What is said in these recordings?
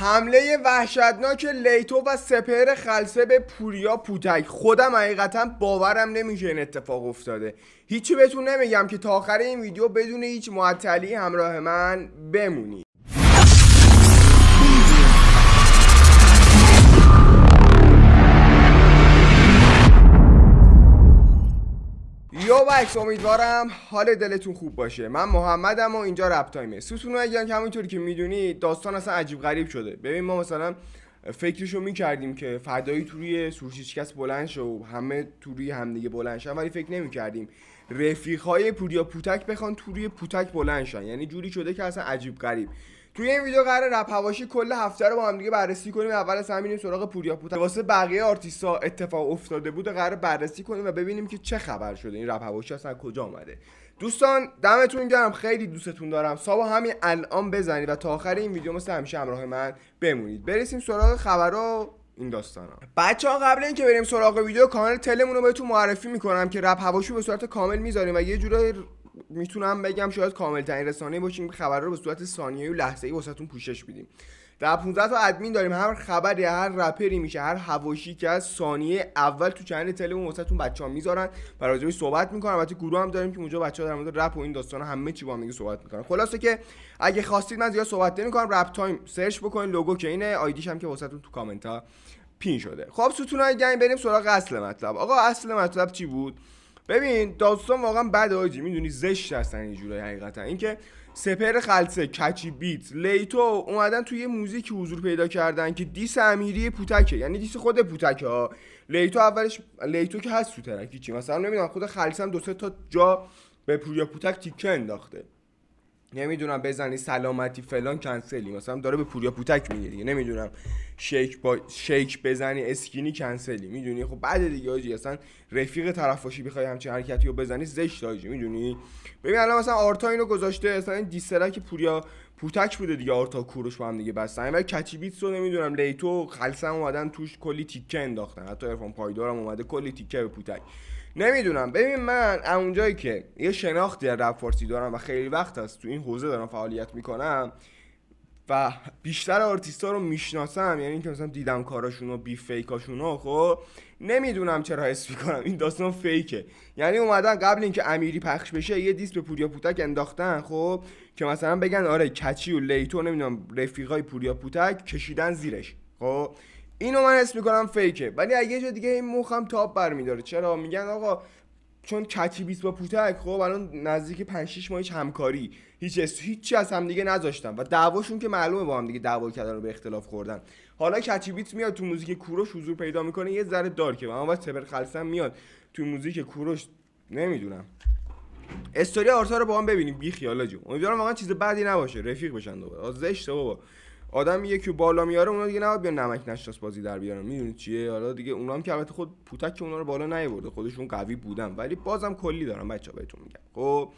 حمله وحشتناک لیتو و سپر خلصه به پوریا پوتک. خودم حقیقتا باورم نمیشه این اتفاق افتاده. هیچی بهتون نمیگم که تا آخر این ویدیو بدون هیچ معطلی همراه من بمونید. یو بکس امیدوارم حال دلتون خوب باشه. من محمدم و اینجا رپ تایمه. ستون اگر که همونطوری که می‌دونید داستان اصلا عجیب غریب شده. ببین ما مثلا فکرشو می‌کردیم که فدایی توی سورشیچکس بلند شو و همه توی همدیگه بلند شن ولی فکر نمی‌کردیم. رفیقهای پوریا پوتک بخوان توی پوتک بلند شن. یعنی جوری شده که اصلا عجیب غریب. توی این ویدیو قرار رپ هواشی کل هفته رو با هم دیگه بررسی کنیم. اول از همین سراغ پوریا پوتک واسه بقیه آرتیستا اتفاق افتاده بود قرار بررسی کنیم و ببینیم که چه خبر شده. این رپ هواشی اصلا کجا اومده. دوستان دمتون گرم. خیلی دوستتون دارم. سابا همین الان بزنید و تا آخر این ویدیو مثل همیشه همراه من بمونید. برسیم سراغ خبرها این داستان ها بچه ها قبل اینکه بریم سراغ ویدیو کانال تلمون رو بهتون معرفی می‌کنم که رپ هواشی به صورت کامل می‌ذاریم و یه جورایی می‌تونم بگم شاید کامل ترین رسانه باشیم خبر رو به صورت ثانیه‌ای و لحظه‌ای واسهتون پوشش بدیم در 15 تا ادمین داریم. هر خبری هر رپری میشه هر هواشی که از ثانیه اول تو چنل تلمون واسهتون بچه‌ها می‌ذارن. راجعش صحبت می‌کنن البته گروه هم داریم که اونجا بچه‌ها در مورد رپ و این داستانا همه چی با هم دیگه صحبت می‌کنن. خلاصه که اگه خواستید من زیاد صحبت نمی‌کنم رپ تایم search بکنین logo که اینه ID ش هم که واسهتون تو کامنت ها pin شده. خب ستونای گنگ بریم سراغ اصل مطلب. آقا اصل مطلب چی بود؟ ببین داستان واقعا بد آجی. می‌دونی زشت هستن اینجوری حقیقتا. اینکه سپهر خلسه کچی بیت لیتو اومدن توی موزیک حضور پیدا کردن که diss امیری پوتکه. یعنی diss خود پوتکه ها. لیتو اولش لیتو که هست تو track ی. چی؟ مثلا نمی‌دونم خود خلسه هم دو سه تا جا به پوریا پوتک تیکه انداخته. نمی‌دونم بزنی سلامتی فلان کنسلی مثلا داره به پوریا پوتک میگه دیگه نمی‌دونم شیک با شیک بزنی اسکینی کنسلی می‌دونی؟ خب بعد دیگه آجی اصلا رفیق طرف باشی بخوای همچین حرکتی رو بزنی زشت آجی می‌دونی؟ ببین الان مثلا آرتا اینو گذاشته اصلا این diss track پوریا پوتک بوده دیگه آرتا کوروش با هم دیگه بستن. ولی کچی بیتس رو نمی‌دونم لیتو خلسه‌م اومدن توش کلی تیکه انداختن. حتی عرفان پایدارم اومده کلی تیکه به پوتک. نمی‌دونم. ببین من اونجایی که یه شناختی از رپ فارسی دارم و خیلی وقت هست تو این حوزه دارم فعالیت می‌کنم و بیشتر آرتیستا رو می‌شناسم یعنی اینکه مثلا دیدم کاراشون و beef هاشون رو خب نمی‌دونم چرا حس می‌کنم. این داستان fake ه. یعنی اومدن قبل اینکه امیری پخش بشه یه diss به پوریا پوتک انداختن خب که مثلا بگن آره کچی و لیتو نمی‌دونم رفیقای پوریا پوتک کشیدن زیرش خب اینو من حس می‌کنم فیکه. ولی اگه جا دیگه این مخم تاب برمیداره. چرا؟ میگن آقا چون کچی بیت با پوتک خب الان نزدیک 5 6 ماه هیچ همکاری هیچ هیچی از هم دیگه نذاشتن. و دعواشون که معلومه با هم دیگه دعوا کردن و به اختلاف خوردن. حالا کچی بیت میاد تو موزیک کوروش حضور پیدا می‌کنه یه ذره دارکه. و اما تبر خلصم میاد تو موزیک کوروش نمی‌دونم. استوری آرتا رو با هم ببینیم. بی خیالا جو امیدوارم واقعا چیز بدی نباشه. رفیق بشن دوباره. زشته بابا. آدم یکی بالا میاره اونا دیگه نباید بیان نمک نشناس بازی در بیارن. می‌دونید چیه؟ حالا دیگه اونا هم که البته خود پوتک که اونا رو بالا نیورده خودشون قوی بودن. ولی بازم کلی دارم بچا بهتون میگم خب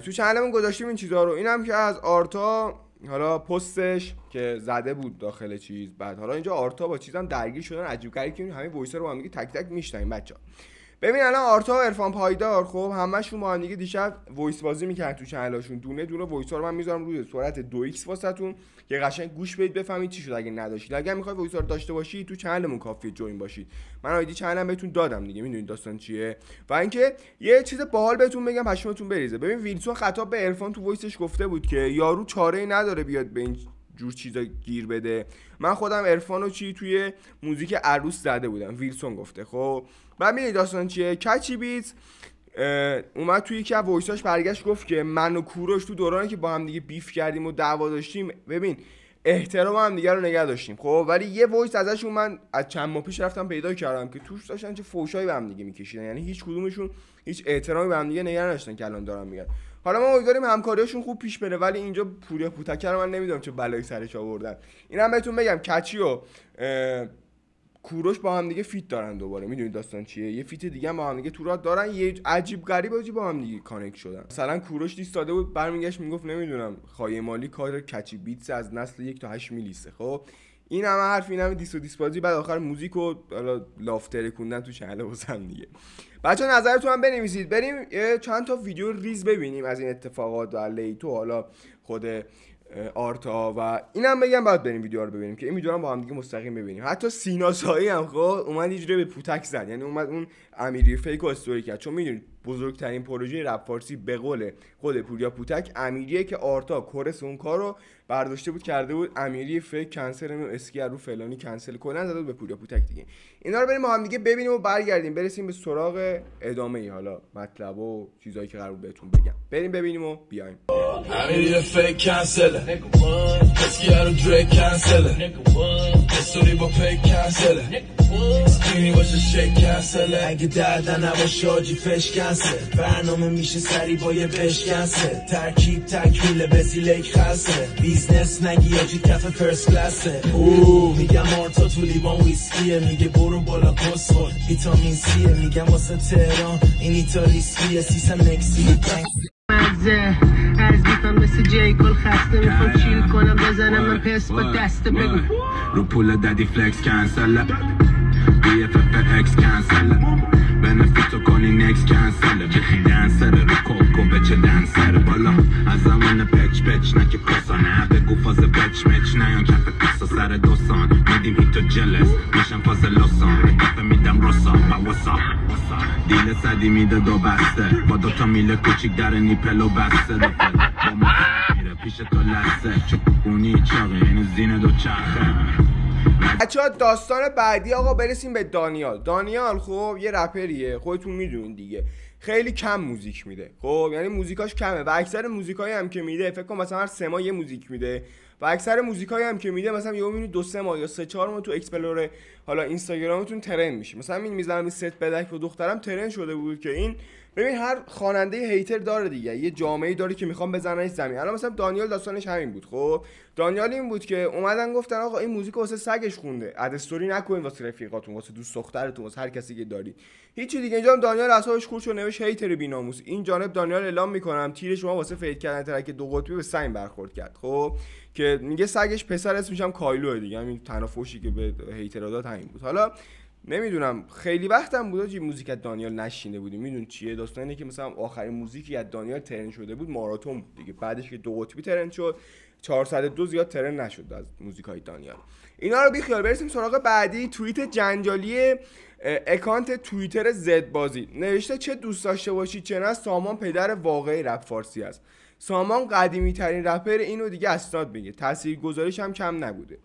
تو channel مون گذاشتیم این چیزها رو. اینم که از آرتا حالا پستش که زده بود داخل چیز. بعد حالا اینجا آرتا با چیزام درگیر شدن عجیب غریب که همه voice رو با هم دیگه تک تک میشنیم بچا ببین الان آرتا و عرفان پایدار خب همشون با هم دیگه دیشب voice بازی می‌کردن تو channel اشون. دونه دونه voice رو من می‌ذارم روی سرعت 2x واسهتون که قشنگ گوش بدید بفهمید چی شد اگه نداشتید. اگر می‌خواید voice رو داشته باشید تو channel مون کافیه join باشید. من ID channel م بهتون دادم دیگه می‌دونید داستان چیه. و اینکه یه چیز باحال بهتون بگم پشمتون بریزه. ببین ویلسون خطاب به عرفان تو voice ش گفته بود که یارو چاره ای نداره بیاد به این جور چیزا گیر بده. من خودم عرفان و چی توی موزیک عروس زده بودم. ویلسون گفته. خب بعد می‌دونی داستان چیه؟ کچی بیت اومد توی یکی از voice اش برگشت گفت که من و کوروش تو دورانی که با هم دیگه beef کردیم و دعوا داشتیم ببین احترام هم دیگه رو نگه داشتیم. خب ولی یه voice ازشون من از چند ماه پیش رفتم پیدا کردم که توش داشتن چه فوشایی به هم دیگه میکشیدن. یعنی هیچ کدومشون هیچ احترامی به هم دیگه نگه نداشتن که الان دارم میگن. حالا ما امیدواریم همکاریشون خوب پیش بره ولی اینجا پوریا پوتک رو من نمی‌دونم چه بلایی سرش آوردن. اینم بهتون بگم کچی و کوروش با هم دیگه feat دارن دوباره. می‌دونید داستان چیه؟ یه feat دیگه هم با هم دیگه تو را دارن یه عجیب غریب با هم دیگه connect شدن. مثلا کوروش diss داده بود برمیگشت می‌گفت نمی‌دونم خایه مالی کار کچی بیتس از نسل یک تا 8 میلیسه خب؟ این همه حرف این همه diss و diss بازی بعد آخر موزیک و حالا لافتر کندن تو channel واسم دیگه. بچه نظرتون هم بنویسید. بریم چند تا ویدیو ریز ببینیم از این اتفاقات و لیتو. حالا خود آرتا و اینم بگم بعد بریم ویدیو رو ببینیم که این ویدیو رو با هم دیگه مستقیم ببینیم. حتی سینا سایی هم خب اومد یه به پوتک زد. یعنی اومد اون امیری fake و استوری کرد. چون می‌دونید بزرگترین پروژه رپ فارسی به قول خود پوریا پوتک امیریه که آرتا chorus اون کارو برداشته بود کرده بود. امیری فیک کنسل و اسکی رو فلانی کنسل کلا زده بود به پوریا پوتک دیگه. اینا رو بریم با هم دیگه ببینیم و برگردیم. برسیم به سراغ ادامه حالا مطلب و چیزایی که قرار بهتون بگم. بریم ببینیم و بیایم. امیری فیک کنسل اسکی رو دریک کنسل استوری با فیک کنسل سکینی باشه شک کنسل اگه دردن نباشه آجی فش کنسل برنامه میشه سری با یه بش کنسل ترکیب تکمیل بزیلک خسته. بیزنس نگی آجی کف فرست کلاسه میگم آرتا تو لیوان ویسکیه. میگه برو بالا کسخور ویتامین سیه. میگم واسه تهران. این ایتالیسکیه سیسم مکسی مزه از بیفم مثل جی کل خسته می‌خوام چیل کنم بزنم من پس با دسته بگو. رو پول دادی فلکس کنسل. BFF اکس کنسل. بنفیتو کنی نکس کنسل. بخی دنسره رو کوکو بچه دنسره بالا. از زمان پچ deal صدی میده دو بسته. با دوتا میله کوچیک در nipple و بسته. دو با ما میره پیش تو لسه چون چاقی این زین دو چرخه. بچه ها داستان بعدی آقا برسیم به دانیال. دانیال خب یه رپریه. خودتون می‌دونین دیگه. خیلی کم موزیک میده. خب یعنی موزیکاش کمه. و اکثر موزیکایی هم که میده فکر کنم مثلا هر سه ماه یه موزیک میده. و اکثر موزیکایی هم که میده مثلا یه می‌بینی دو سه ماه یا سه چهار ماه تو explore حالا اینستاگرامتون ترند میشه. مثلا این می‌ذارم این ست بدک و دخترم ترند شده بود که این ببین هر خواننده hater داره دیگه. یه جامعه داره که می‌خوام بزننش زمین. الان مثلا دانیال داستانش همین بود خب؟ دانیال این بود که اومدن گفتن آقا این موزیک واسه سگش خونده. add story نکنین واسه رفیقاتون واسه دوست دخترتون واسه هر کسی که داری هیچی دیگه. اینجا دانیال اعصابش خورد شد نوشت hater بیناموس. این جانب دانیال اعلام می‌کنم تیر شما واسه fade کردن track دو قطبی به سنگ برخورد کرد خب؟ که میگه سگش پسر اسمش هم کایلو دیگه. همین تنافوشی که به hater داد همین بود. حالا نمی‌دونم خیلی وقتم بود که موزیک از دانیال نشنیده بودیم. میدون چیه؟ داستان اینه که مثلا آخرین موزیکی از دانیال ترند شده بود ماراتون بود دیگه. بعدش که دو قطبی ترند شد 402 زیاد ترند نشد از موزیک های دانیال. اینا رو بیخیال برسیم سراغ بعدی توییت جنجالی اکانت توییتر زد بازی نوشته چه دوست داشته باشید چه نه سامان پدر واقعی رپ فارسی است. سامان قدیمی ترین رپر اینو دیگه اسناد بگه تاثیرگذاریش هم کم نبوده.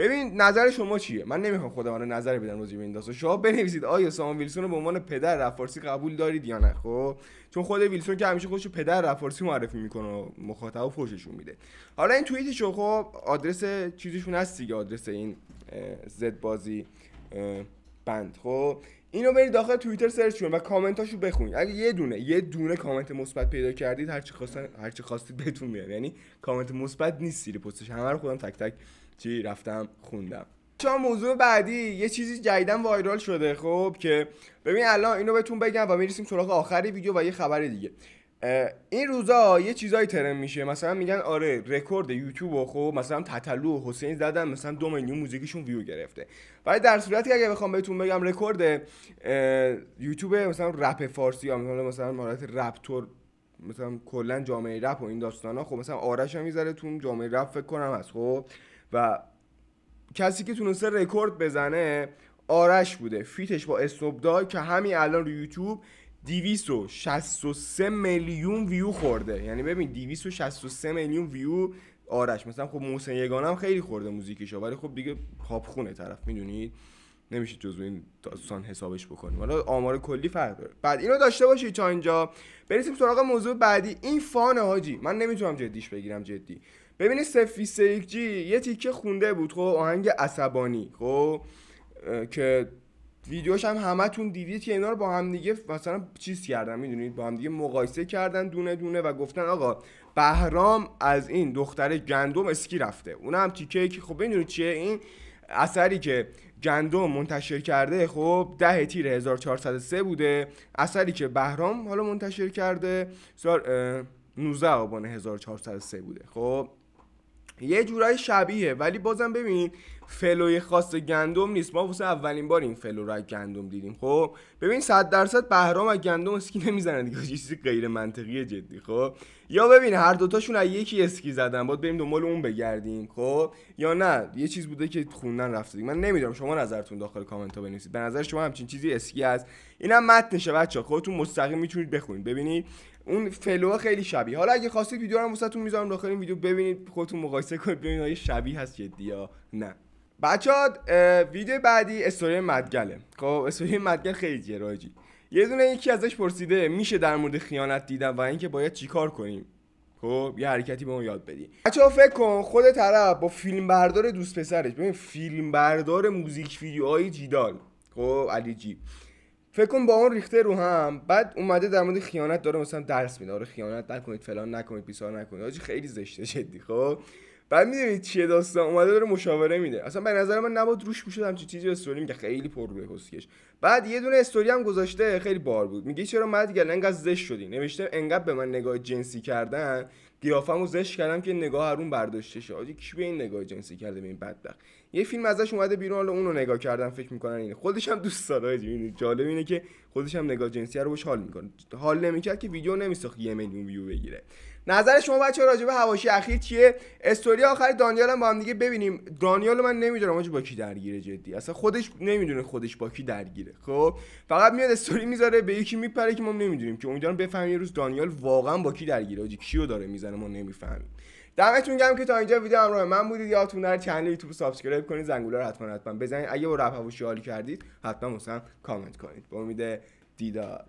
ببین نظر شما چیه؟ من نمی‌خوام خودم رو نظر بدم راجع به این داستان. شما بنویسید آیا سامان ویلسون رو به عنوان پدر رفارسی قبول دارید یا نه خب؟ چون خود ویلسون که همیشه خودش پدر رفارسی معرفی می‌کنه و مخاطب فوششون میده. حالا این توییتشو خب آدرس چیزشون هست دیگه آدرس این زد بازی بند خب؟ اینو برید داخل توییتر سرچ کنید و کامنتاشو بخونید. اگه یه دونه یه دونه کامنت مثبت پیدا کردید هر چی خواستن هر چی خواستید بهتون میاد. یعنی کامنت مثبت نیست سری پستش. همه رو خودم تک تک چی رفتم خوندم. چون موضوع بعدی یه چیزی جدیدن وایرال شده خب که ببین الان اینو بهتون بگم و می‌رسیم سراغ آخری ویدیو و یه خبر دیگه. این روزا یه چیزایی ترند میشه. مثلا میگن آره رکورد یوتیوب و خب مثلا تتلو و حسین زدن مثلا دو میلیون موزیکشون ویو گرفته. ولی در صورتی اگه بخوام بهتون بگم رکورد یوتیوب مثلا رپ فارسی یا مثلا مثلا حالت رپ تور مثلا کلا جامعه رپ و این داستانا خب مثلا آرش هم می‌ذاره تو جامعه رپ فکر کنم هست خب. و کسی که تونسته رکورد بزنه آرش بوده. feat ش با اسنوب که همین الان رو یوتیوب 263 میلیون ویو خورده. یعنی ببین 263 میلیون ویو آرش. مثلا خب محسن یگانه هم خیلی خورده موزیکشو ولی خب دیگه خونه طرف می‌دونید نمیشه جزو این داستان حسابش بکنیم. حالا آمار کلی فرق داره. بعد اینو داشته باشید تا اینجا. برسیم سراغ موضوع بعدی. این فان حاجی. من نمی‌تونم جدیش بگیرم جدی. ببینید سفی سیک جی یه تیکه خونده بود خب آهنگ عصبانی خب که ویدیوش هم همتون دیدید که اینا رو با هم دیگه مثلا چیز کردن می‌دونید؟ با هم دیگه مقایسه کردن دونه دونه و گفتن آقا بهرام از این دختر گندم اسکی رفته. اون هم تیکه که خب ببینید چیه؟ این اثری که گندم منتشر کرده خب ده تیر 1403 بوده. اثری که بهرام حالا منتشر کرده سال 19 آبان 1403 بوده خب. یه جورایی شبیه ولی بازم ببین flow ی خاص گندم نیست. ما واسه اولین بار این flow رو گندم دیدیم خب؟ ببین 100 درصد بهرام از گندم اسکی نمی‌زنه دیگه. چیزی غیر منطقیه جدی خب؟ یا ببین هر دوتاشون از یکی اسکی زدن باید بریم دنبال اون بگردیم خب؟ یا نه یه چیز بوده که خوندن رفته دیگه. من نمی‌دونم شما نظرتون داخل کامنت ها بنویسید. به نظر شما همچین چیزی اسکی هست؟ اینم متنشه بچا خودتون مستقیم می‌تونید بخونید. ببینید اون flow خیلی شبیه. حالا اگه خواستید ویدیو رو واسهتون می‌ذارم داخل این ویدیو ببینید خودتون مقایسه کنید ببینید آیا شبیه هست جدی یا نه. بچه ویدیو بعدی استوری مدگله. خب استوری مدگل خیلی جراجی یه دونه یکی ازش پرسیده میشه در مورد خیانت دیدن و اینکه باید چیکار کنیم؟ خب یه حرکتی به ما یاد بدی بچه فکر کن خود طرف با فیلم بردار دوست پسرش. ببین فیلم بردار موزیک ویدیوهای جیدال. خب علی جی. فکر کن با اون ریخته رو هم. بعد اومده در مورد خیانت داره مثلا درس میده. آره خیانت نکنید فلان نکنید بیسار نکنید. آجی خیلی زشته جدی خب؟ بعد می‌دونید چیه داستان؟ اومده داره مشاوره میده. اصلا به نظر من نباید روش می‌شد همچین چیزی استوری میگه خیلی پر روی کسکش بعد یه دونه استوری هم گذاشته. خیلی بار بود. میگه چرا من دیگه انقدر زشت شدی؟ نوشته انقدر به من نگاه جنسی کردن. قیافمو زشت کردم که نگاه هرون برداشته شه. آجی کی به این نگاه جنسی کرده به این بدبخت؟ یه فیلم ازش اومده بیرون. حالا اونو نگاه کردن فکر می‌کنن اینه. خودش هم دوست داره اینه جالب اینه که خودش هم نگاه جنسی رو باش حال می‌کنه. حال نمی‌کرد که ویدیو نمیساخت. یه میلیون ویو بگیره. نظر شما بچه راجع به حواشی اخیر چیه؟ استوری آخر دانیال هم با هم دیگه ببینیم. دانیال من نمی‌دونم آجی با کی درگیره جدی. اصلا خودش نمی‌دونه خودش با کی درگیره. خب؟ فقط میاد استوری می‌ذاره به یکی میپره که ما نمی‌دونیم که امیدوارم بفهمیم یه روز دانیال واقعا با کی درگیره. آجی کیو داره می‌زنه ما نمی‌فهمیم. دمتون گرم که تا اینجا ویدیو همراه من بودید. یادتون نره channel یوتیوب subscribe کنید. زنگوله رو حتما حتما بزنید. اگه با رپ حواشی حال کردید حتما مثلا کامنت کنید. با امید دیدار.